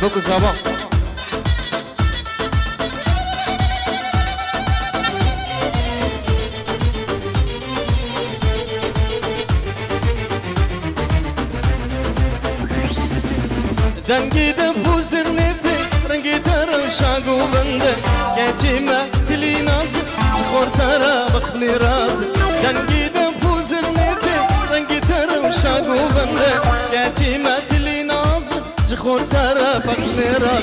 بكو زابا دنگی دفو زرنته رنگی تر شاگو بنده گچیمه کلی ناز شخور تر بخلی راز دنگی pak mera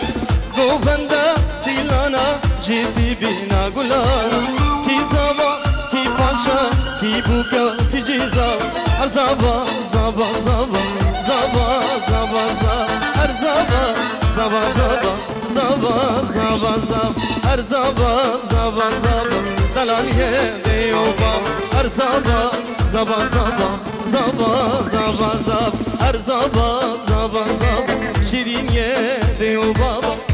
go banda dilana jidi bina gulana ki zava ki paşa ki buka ki ciza her zava zava zava zava zava zava her zava zava zava zava zava zava her zava zava zava dalan ye deyo her zava zava zava zava zava zava Yar zaba zaba zaba Şirin ye diyor baba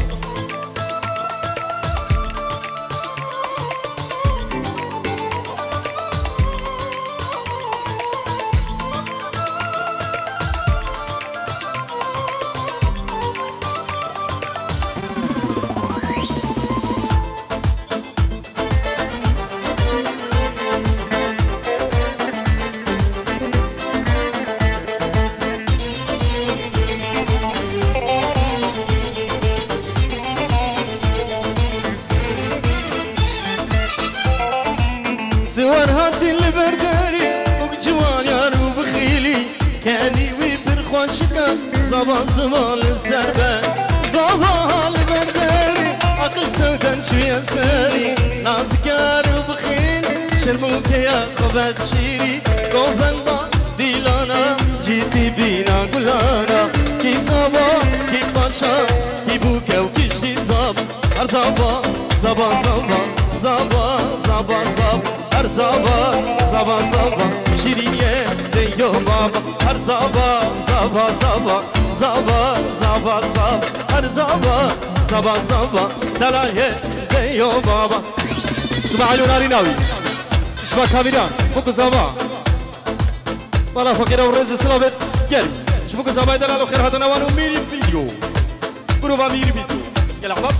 آسمان سرده زغال بندری عقل سودن چیه سری نازگر و بخیل شرمو که یا خوبت شیری گوهن با دیلانا جیتی بینا گلانا کی زبا کی پاشا کی بوکه و کشتی زب هر زبا زبا زبا زبا زبا زبا هر زبا زبا زبا شیریه زبان شیرینیه دیو بابا هر زبان زبان زبان زبان زبان زبان هر زبان زبان زبان دلایه دیو بابا اسماعیل ناری ناوی شبا کامیران فوق زبان بالا فقیر و رز سلامت گل شبك زباين دلالو خير هذا نوانو ميري فيديو بروفا ميري فيديو يلا خلاص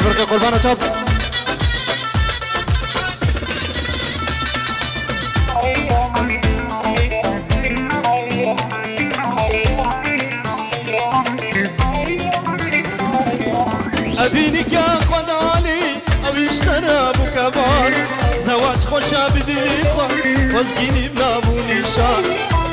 فرقة قربان شاب أبينك يا خدالي أو يشترى أبو كبار. زواج خوشا بدلي وزقيني بلابو نشان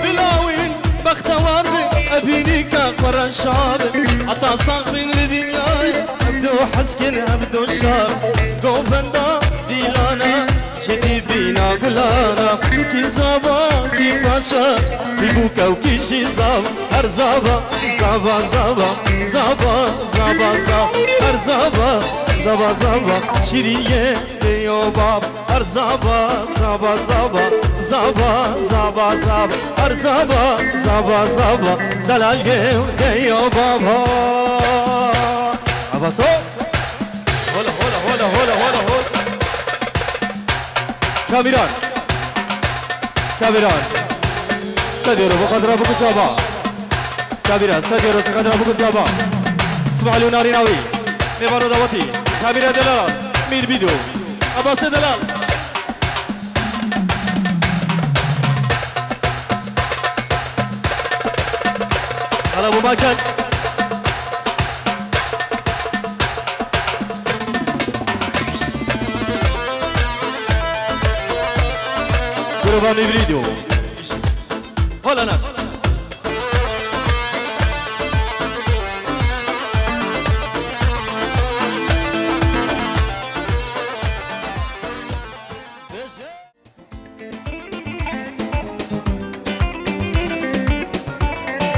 بلاوين بختوار بك أبينك أخبر الشاب عطا صاغ من لدنياي أبدو حسكن أبدو الشاب قوفندا ديلانا جدي بينا بلانا كي زابا كي باشا كي بوكا وكي شي زاب هر زابا زابا زابا زابا زابا زابا هر زابا زابا زابا شيريه ديو باب هر زابا زابا زابا زابا زابا زابا هر زابا زابا زابا دلال ديو بابا أبا صوت هلا هلا هلا هلا هلا هلا. كاميران كاميران سديرو بقدر ابو كتابا كاميران سديرو بقدر ابو كتابا اسمع لي ناري ناوي ميبارو دواتي كاميرا دلال. مير بيدو. اباس دلال. على ابو skierowany w liniu. Hola nas!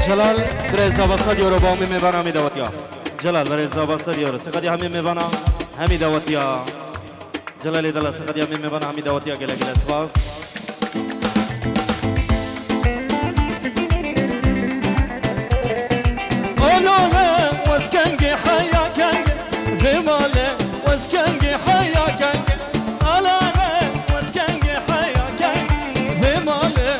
جلال برای زباستی یارو با همی میبانا همی دواتیا جلال برای زباستی یارو سقدی همی میبانا همی دواتیا جلال دلال سقدی همی میبانا همی دواتیا گله گله واسكنجي حيا كنجي في مالي واسكنجي حيا كنجي على واسكنجي حيا كنجي في مالي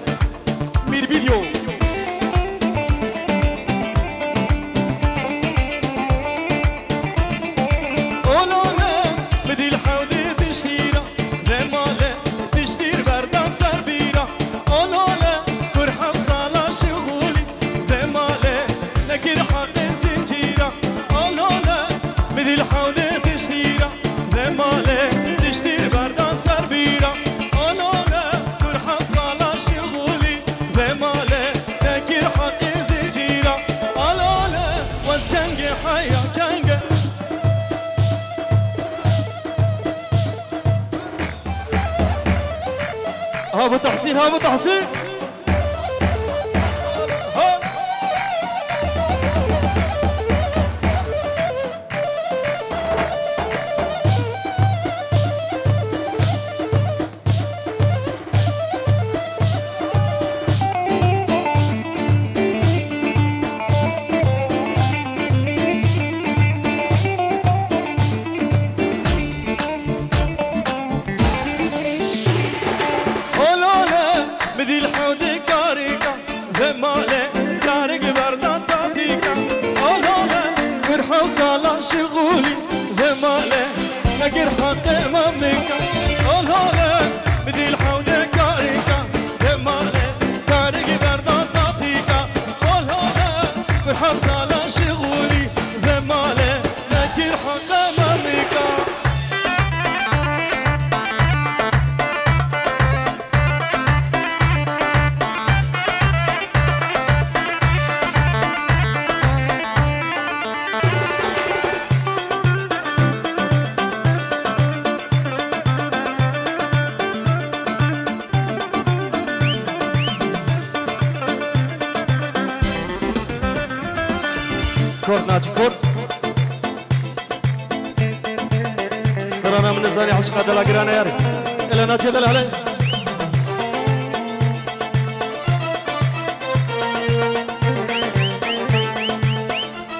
تحسين ها ابو تحسين شغولي وماله نقر حق مامك الهاله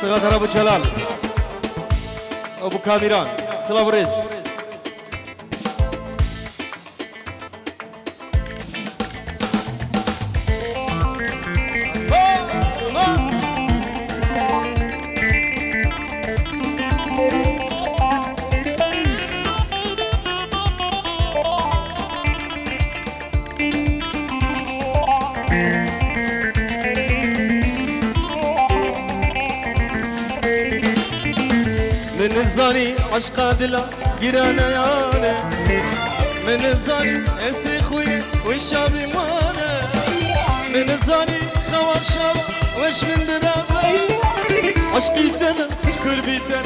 صغار أبو جلال. أبو كاميران سلام ريز عشقا دلا جيرانا يانا من الزاني اسري خويني والشابي مانا من الزاني خوار شابا وش من برابا عشقي تنا كربي تنا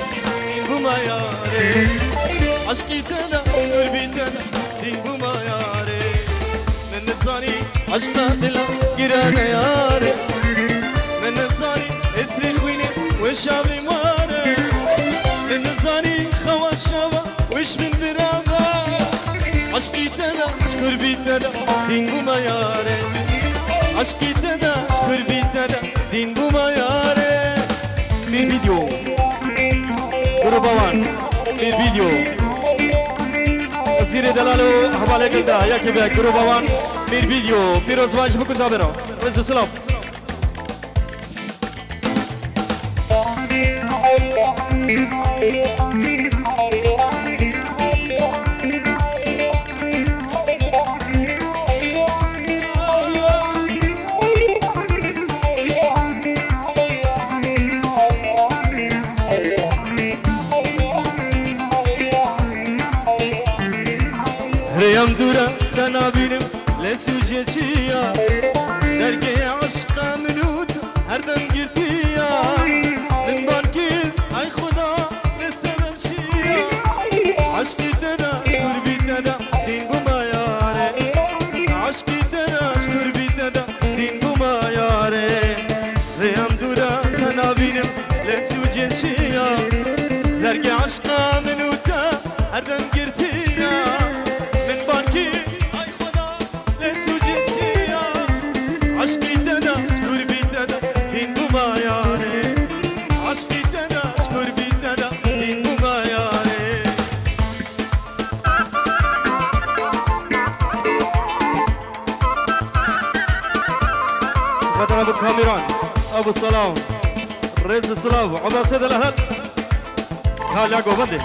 دين بما ياري عشقي تنا كربي تنا دين بما ياري من الزاني عشقا دلا جيرانا ياري من الزاني اسري خويني والشابي مانا زانی خوا شوا وش من براما عشقی تدا شکر بی تدا دین بو ما یاره عشقی تدا شکر بی تدا دین بو ما یاره bir video gruba van bir video وزیر دلالو حواله کرده یکی به گروه بوان میر ویدیو پیروز واجب کو زابرو رزو سلام Kandıra ben abinim le süceci ya. Dergeye aşka münut her dem girdi ya. Min bankir ay kuda ne sevem şiya Aşk ite da şkur bite din bu mayare. Aşk ite da şkur bite din bu mayare. Reyam dura ben abinim le süceci ya. Dergeye aşka كاميرون أبو السلام. رز السلام. عمر سيد الأهل. خال يعقوب بدي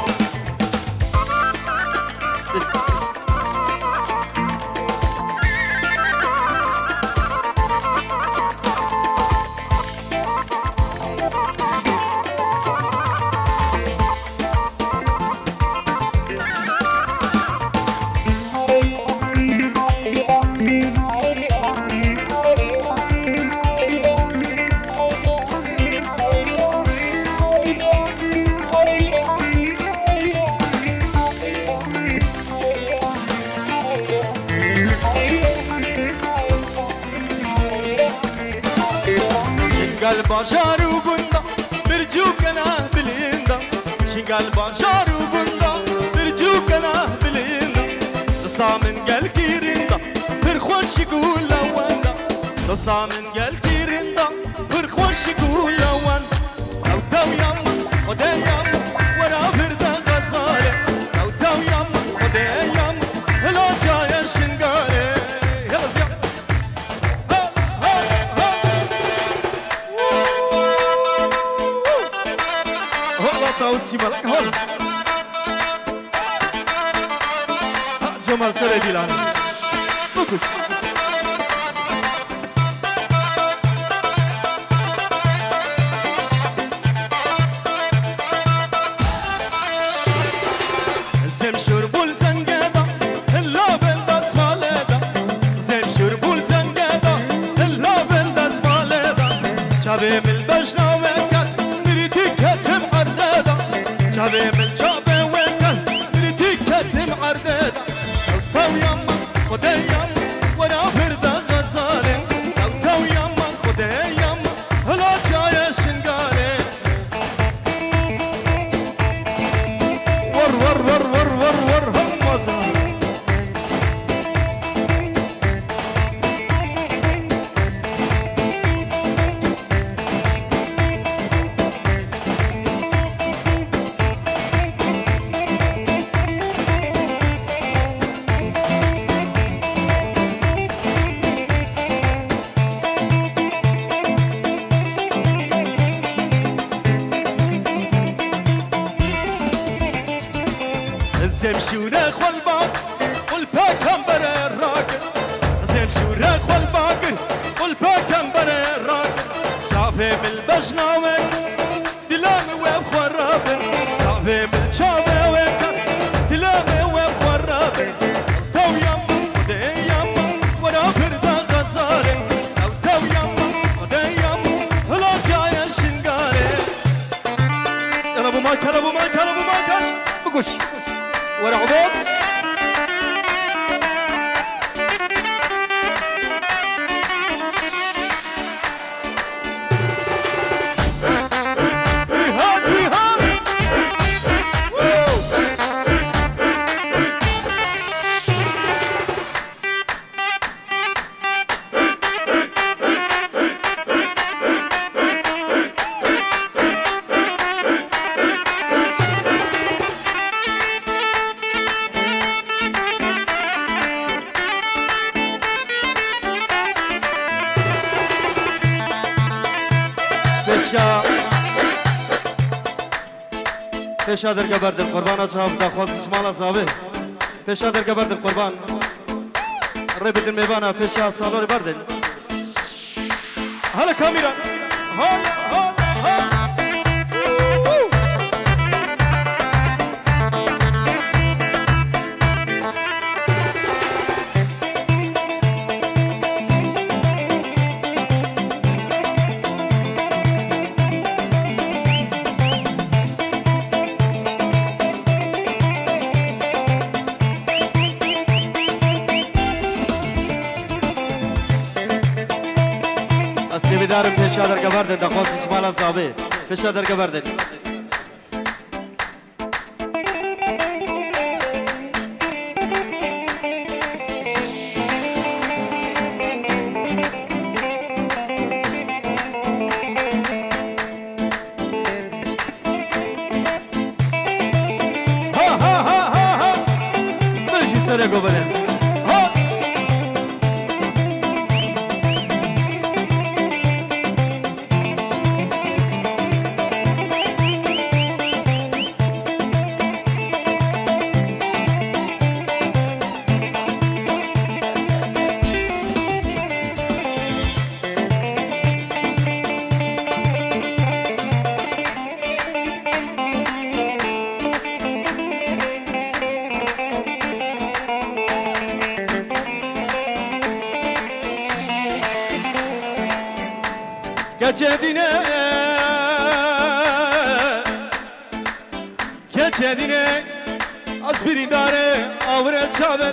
Cemal Selegilan. Făcuți! پشادر در قربان آچه هفته خواست شمال آزابه پیشا در قربان. ری بدل میبانا پشاد سالاری بردن حالا کامیران. حالا حالا حالا. پیشا درگه بردن دخواستش مالا صاحبه پیشا درگه بردن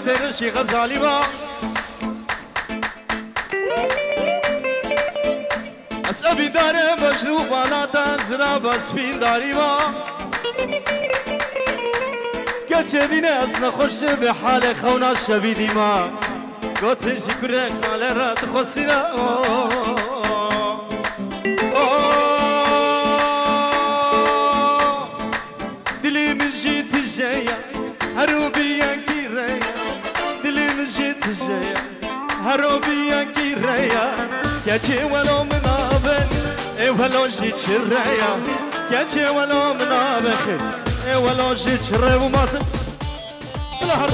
در شیخ زالیوا از ابی داره مجروب آنات زرا را داری با. که دینه از نخوش به حال خونا شبیدی ما. گوتر شکر خاله را تخوصی را. هروبيا كيريا كاتي ولو منابن اي ولو منابن اي ولو جي تشري وما الهر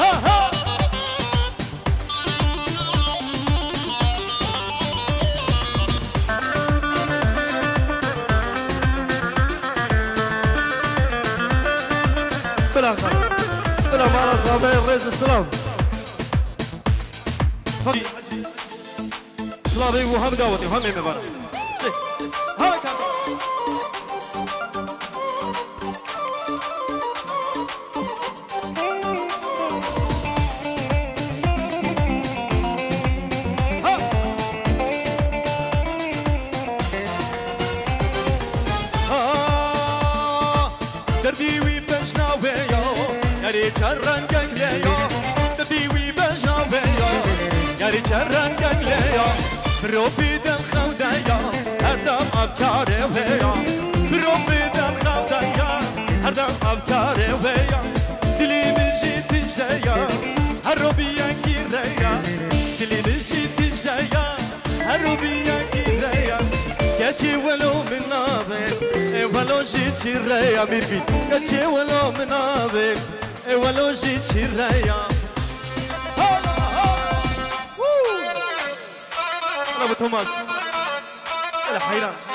ها سلامي محمد دعوتي هم میبرم ها دردی وی بجناوه یا نری چرن گنگله یا دردی وی بجناوه یا یاری چرن گنگلیا برو بیدن خودیا هر دم ابکاره ویا برو بیدن خودیا هر دم ابکاره ویا دلی میجی تیجیا هر رو بیان گیریا دلی میجی تیجیا هر رو بیان میر بید گچی ولو من چیریا ابو توماس. حيران.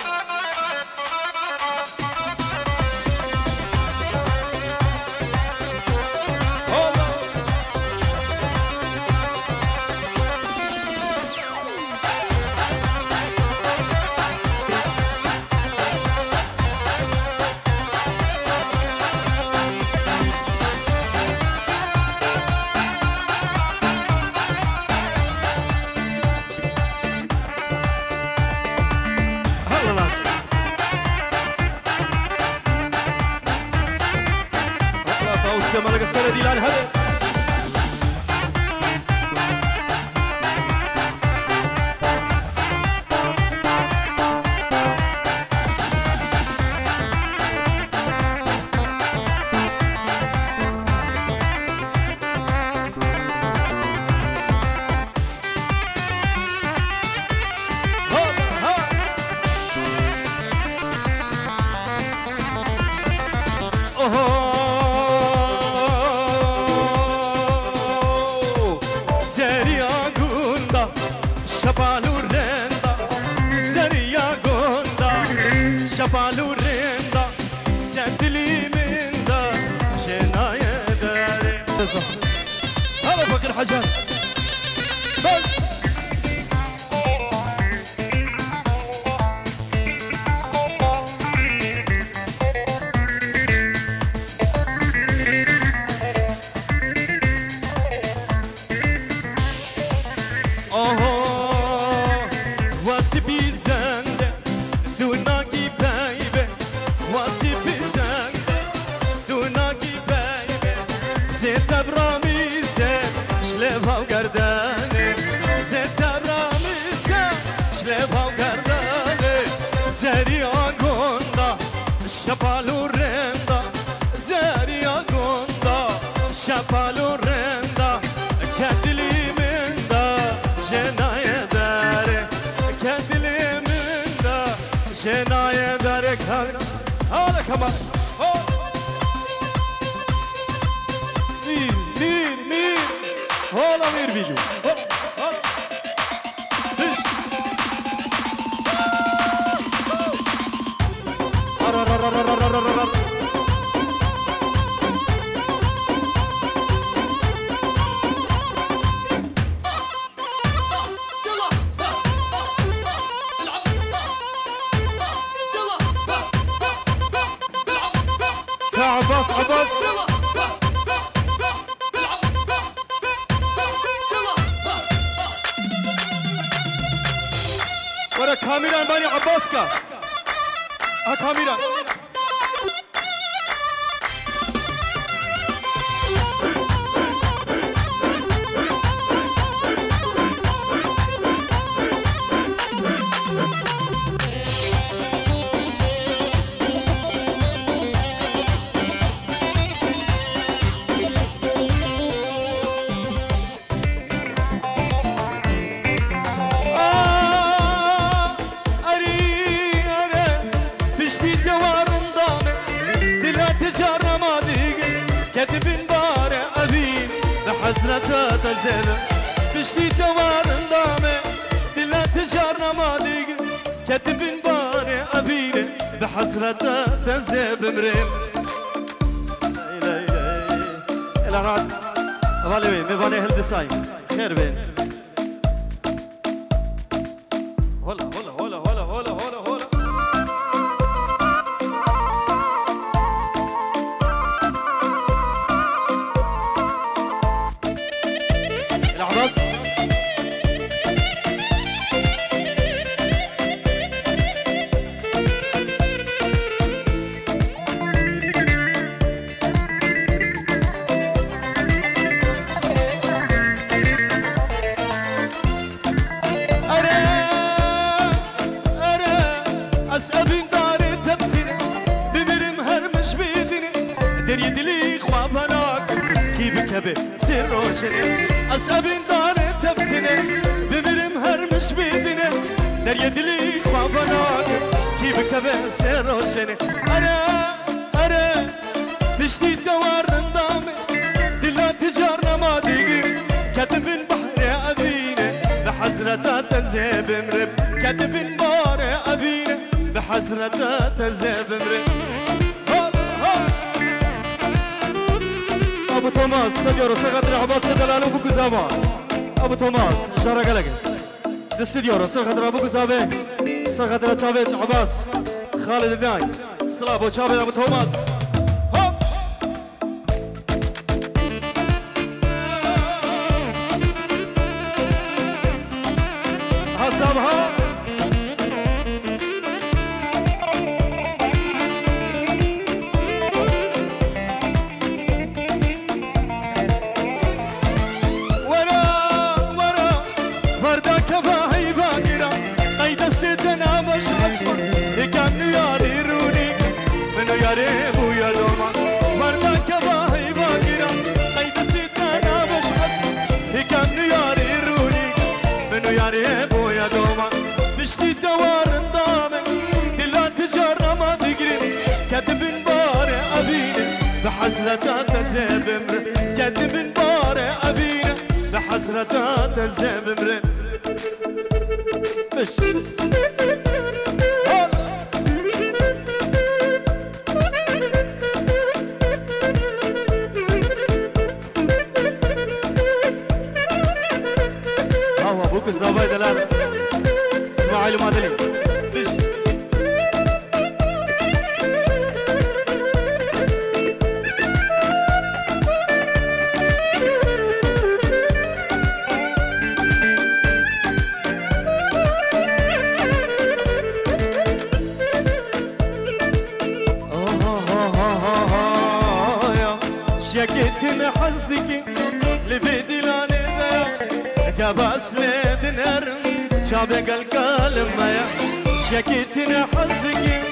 oho! Zeriagunda Şapalurenda Zeriagunda Şapalurenda Dilimin da Şenayedere Hava bakır hacer. Shka palur renda Amiran Bani Abbaska. Hak ah, Amiran. حسرة تنسيب مريم إلى إلى فالي وين مفاني هل ديساي خير بين. هلا هلا. بحسرة تزيب مرب كتب نبار أبينا بحسرة تزيب مرب أبو توماس سديور سقط العباس دلالو بوكو زابا أبو توماس إشارة قلق دستديور سقط رابوكو زابا سقط رابوكو عباس. خالد الدين سلابو شابي أبو توماس. تشتي دوار الضامن دلا تجرى ما تقرب كاتب باري أبينا بحسرة تزيب أمر كاتب باري أبينا بحسرة تزيب أمر مش شكيت حزنك لبيدي لاني ذا كباس لدنر شابك الكلم يا شكيت حزنك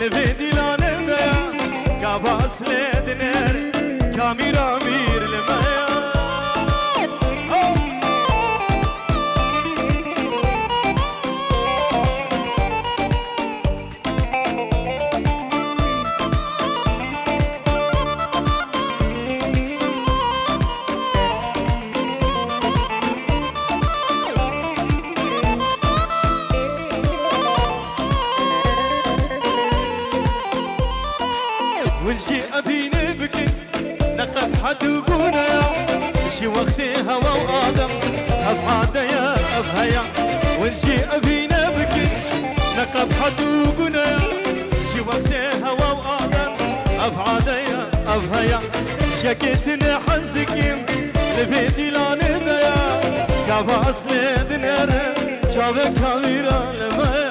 لبيدي لاني ذا كباس لدنر كاميرا مير لمايا شي وقتي هوا وآدم أبعاد يا أبهيا. والشي أبينا بكي نقد حد وقونا يا شي وقتي هوا وآدم أبعاد يا أبهيا. شكيتني حزكي لبيدي لاني ديا كاباس لدنر جابك كاميرا لمايا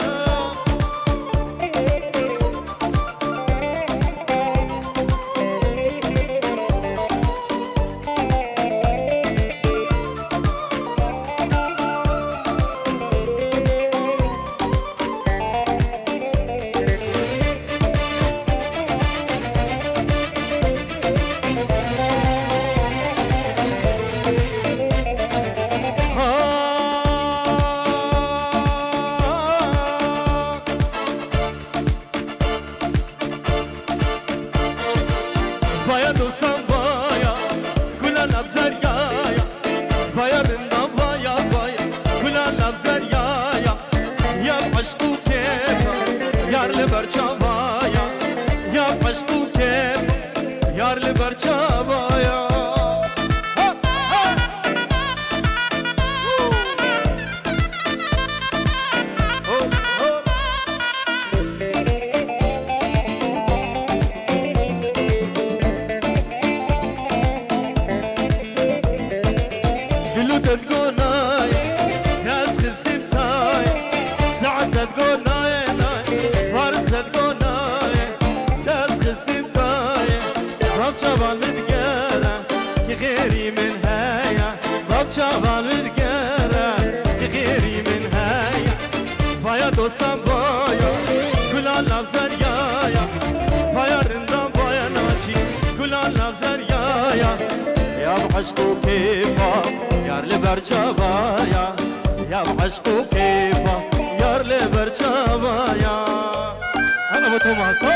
못하면서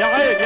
야해